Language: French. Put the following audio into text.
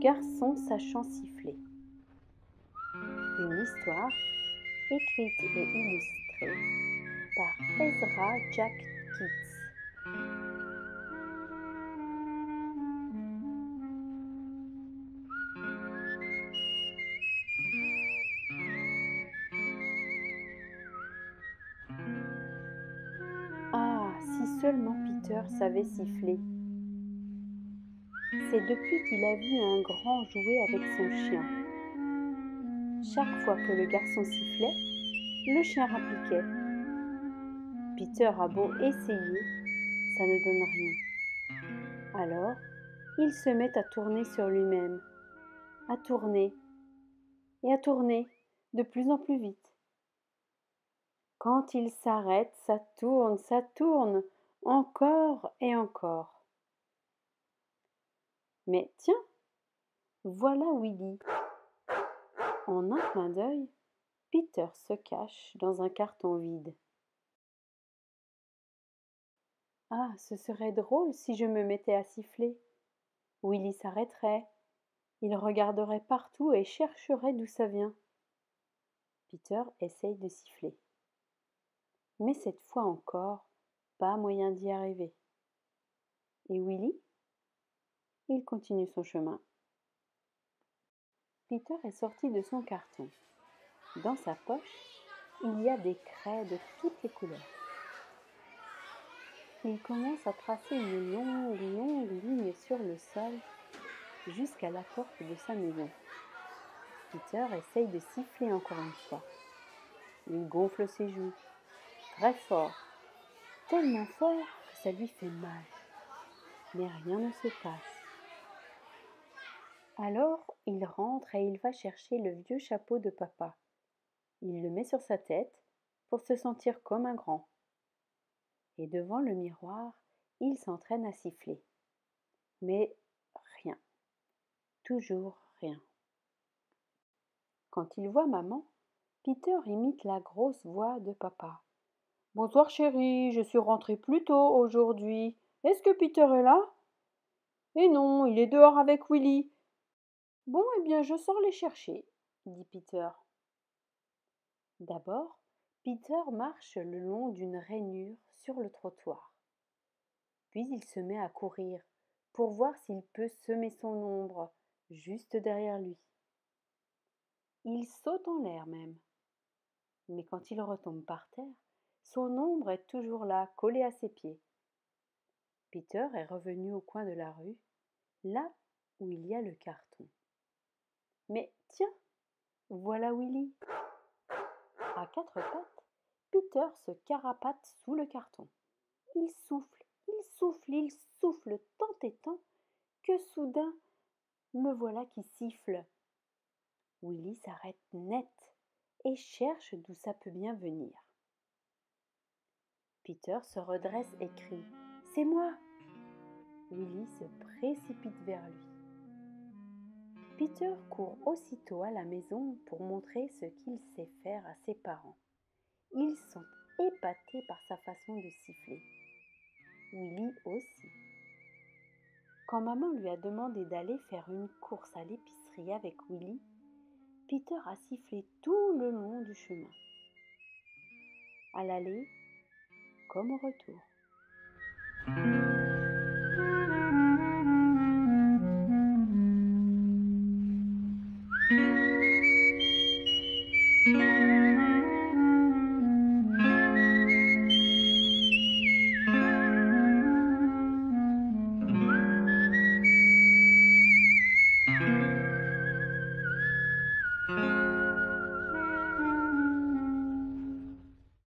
garçon sachant siffler. Une histoire écrite et illustrée par Ezra Jack Keats. Ah, si seulement Peter savait siffler. C'est depuis qu'il a vu un grand jouer avec son chien. Chaque fois que le garçon sifflait, le chien rappliquait. Peter a beau essayer, ça ne donne rien. Alors, il se met à tourner sur lui-même, à tourner et à tourner de plus en plus vite. Quand il s'arrête, ça tourne, ça tourne, encore et encore. Mais tiens, voilà Willy. En un clin d'œil, Peter se cache dans un carton vide. Ah, ce serait drôle si je me mettais à siffler. Willy s'arrêterait. Il regarderait partout et chercherait d'où ça vient. Peter essaye de siffler. Mais cette fois encore, pas moyen d'y arriver. Et Willy? Il continue son chemin. Peter est sorti de son carton. Dans sa poche, il y a des craies de toutes les couleurs. Il commence à tracer une longue, longue ligne sur le sol jusqu'à la porte de sa maison. Peter essaye de siffler encore une fois. Il gonfle ses joues, très fort, tellement fort que ça lui fait mal. Mais rien ne se passe. Alors il rentre et il va chercher le vieux chapeau de papa. Il le met sur sa tête pour se sentir comme un grand et devant le miroir, il s'entraîne à siffler. Mais rien. Toujours rien. Quand il voit maman, Peter imite la grosse voix de papa. Bonsoir chérie, je suis rentré plus tôt aujourd'hui. Est-ce que Peter est là Eh non, il est dehors avec Willy. Bon, eh bien, je sors les chercher, dit Peter. D'abord, Peter marche le long d'une rainure sur le trottoir. Puis il se met à courir pour voir s'il peut semer son ombre juste derrière lui. Il saute en l'air même. Mais quand il retombe par terre, son ombre est toujours là, collée à ses pieds. Peter est revenu au coin de la rue, là où il y a le carton. Mais tiens, voilà Willy. À quatre pattes, Peter se carapate sous le carton. Il souffle, il souffle, il souffle tant et tant que soudain le voilà qui siffle. Willy s'arrête net et cherche d'où ça peut bien venir. Peter se redresse et crie C'est moi Willy se précipite vers lui. Peter court aussitôt à la maison pour montrer ce qu'il sait faire à ses parents. Ils sont épatés par sa façon de siffler. Willy aussi. Quand maman lui a demandé d'aller faire une course à l'épicerie avec Willy, Peter a sifflé tout le long du chemin. À l'aller comme au retour.